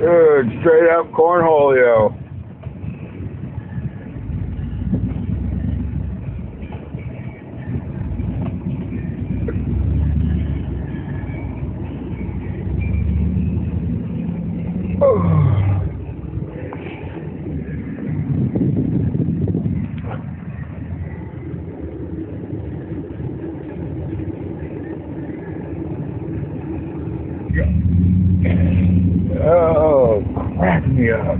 Dude, straight up cornholio. Oh, Yeah.